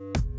you